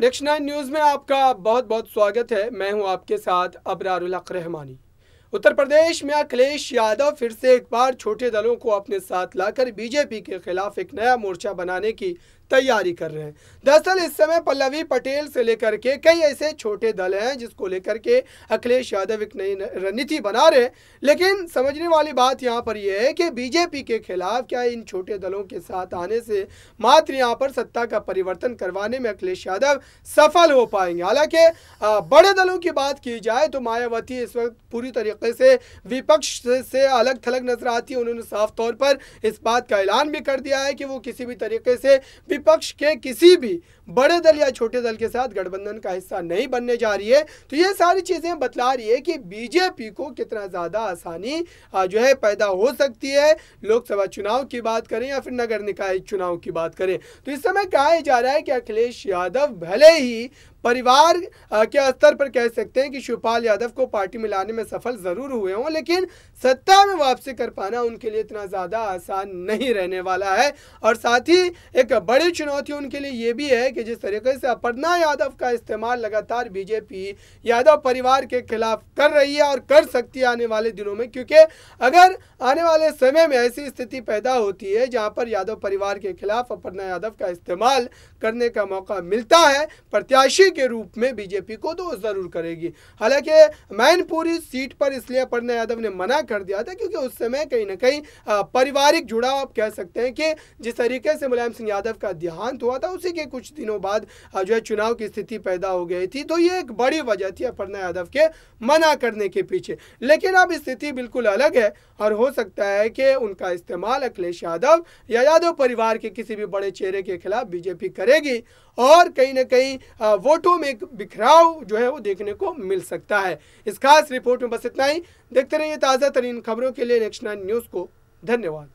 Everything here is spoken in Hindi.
नेक्स्ट नाइन न्यूज़ में आपका बहुत बहुत स्वागत है। मैं हूँ आपके साथ अबरारुल रहमानी उत्तर प्रदेश में अखिलेश यादव फिर से एक बार छोटे दलों को अपने साथ लाकर बीजेपी के खिलाफ एक नया मोर्चा बनाने की तैयारी कर रहे हैं। दरअसल इस समय पल्लवी पटेल से लेकर के कई ऐसे छोटे दल हैं जिसको लेकर के अखिलेश यादव एक नई रणनीति बना रहे हैं। लेकिन समझने वाली बात यहाँ पर यह है कि बीजेपी के खिलाफ क्या इन छोटे दलों के साथ आने से मात्र यहाँ पर सत्ता का परिवर्तन करवाने में अखिलेश यादव सफल हो पाएँगे? हालाँकि बड़े दलों की बात की जाए तो मायावती इस वक्त पूरी तरीके से विपक्ष से अलग थलग नज़र आती है, उन्होंने साफ़ तौर पर इस बात का ऐलान भी कर दिया है कि वो किसी भी तरीके से विपक्ष के किसी भी बड़े दल या छोटे दल के साथ गठबंधन का हिस्सा नहीं बनने जा रही है। तो ये सारी चीज़ें बतला रही है कि बीजेपी को कितना ज़्यादा आसानी जो है पैदा हो सकती है। लोकसभा चुनाव की बात करें या फिर नगर निकाय चुनाव की बात करें। तो इस समय कहा जा रहा है कि अखिलेश यादव भले ही परिवार के स्तर पर कह सकते हैं कि शिवपाल यादव को पार्टी में लाने में सफल ज़रूर हुए हों, लेकिन सत्ता में वापसी कर पाना उनके लिए इतना ज़्यादा आसान नहीं रहने वाला है। और साथ ही एक बड़ी चुनौती उनके लिए ये भी है कि जिस तरीके से अपर्णा यादव का इस्तेमाल लगातार बीजेपी यादव परिवार के खिलाफ कर रही है और कर सकती है आने वाले दिनों में, क्योंकि अगर आने वाले समय में ऐसी स्थिति पैदा होती है जहाँ पर यादव परिवार के खिलाफ अपर्णा यादव का इस्तेमाल करने का मौका मिलता है, प्रत्याशी के रूप में बीजेपी को तो ज़रूर करेगी। हालाँकि मैनपुरी सीट पर इसलिए अपर्णा यादव ने मना कर दिया था क्योंकि उस समय कहीं ना कहीं पारिवारिक जुड़ाव आप कह सकते हैं कि जिस तरीके से मुलायम सिंह यादव का देहांत हुआ था, उसी के कुछ दिनों बाद जो है चुनाव की स्थिति पैदा हो गई थी तो ये एक बड़ी वजह थी अपर्णा यादव के मना करने के पीछे। लेकिन अब स्थिति बिल्कुल अलग है और हो सकता है कि उनका इस्तेमाल अखिलेश यादव या यादव परिवार के किसी भी बड़े चेहरे के खिलाफ बीजेपी करेगी और कहीं ना कहीं वोटों में एक बिखराव जो है वो देखने को मिल सकता है। इस खास रिपोर्ट में बस इतना ही। देखते रहिए ताज़ा तरीन खबरों के लिए नेक्स्ट नाइन न्यूज़ को। धन्यवाद।